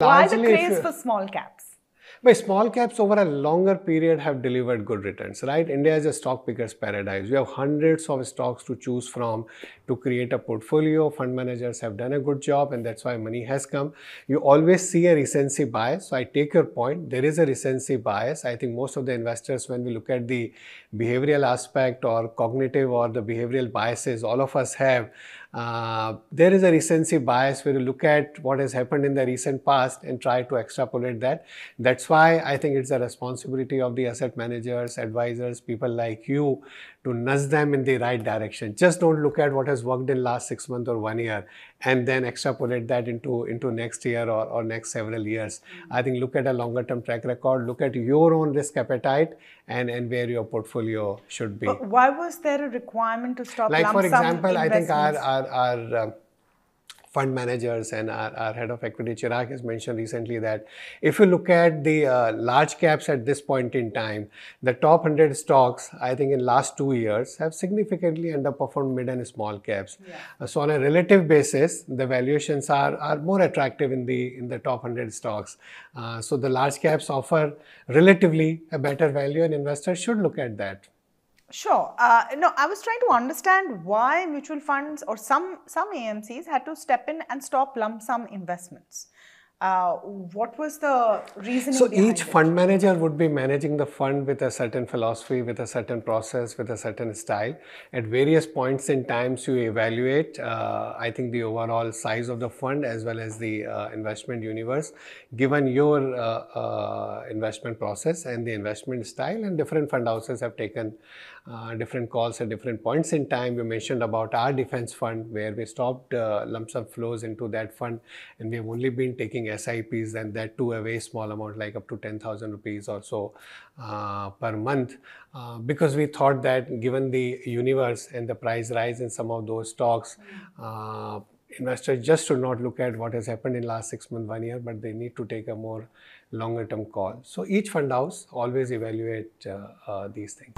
Why the craze for small caps? But small caps over a longer period have delivered good returns, right? India is a stock picker's paradise. We have hundreds of stocks to choose from to create a portfolio. Fund managers have done a good job, and that's why money has come. You always see a recency bias. So I take your point. There is a recency bias. I think most of the investors, when we look at the behavioral aspect or cognitive or the behavioral biases, all of us have. Uh, there is a recency bias where you look at what has happened in the recent past and try to extrapolate that. That's why I think it's a responsibility of the asset managers, advisors, people like you to nudge them in the right direction. Just don't look at what has worked in last six months or one year and then extrapolate that into, into next year or, or next several years. I think look at a longer term track record, look at your own risk appetite and, and where your portfolio should be. But why was there a requirement to stop like for example, I think our, our, our um, fund managers and our, our head of equity Chirag has mentioned recently that if you look at the uh, large caps at this point in time, the top 100 stocks, I think in last two years have significantly underperformed mid and small caps. Uh, so on a relative basis, the valuations are, are more attractive in the in the top 100 stocks. Uh, so the large caps offer relatively a better value and investors should look at that. Sure. Uh, no, I was trying to understand why mutual funds or some some AMCs had to step in and stop lump sum investments. Uh, what was the reason? So each it? fund manager would be managing the fund with a certain philosophy, with a certain process, with a certain style. At various points in times, you evaluate, uh, I think, the overall size of the fund as well as the uh, investment universe, given your uh, uh, investment process and the investment style. And different fund houses have taken uh, different calls at different points in time. You mentioned about our defense fund, where we stopped uh, lump sum flows into that fund, and we have only been taking SIPs, and that too a very small amount, like up to 10,000 rupees or so uh, per month, uh, because we thought that given the universe and the price rise in some of those stocks, uh, investors just should not look at what has happened in last six months, one year, but they need to take a more longer term call. So each fund house always evaluate uh, uh, these things.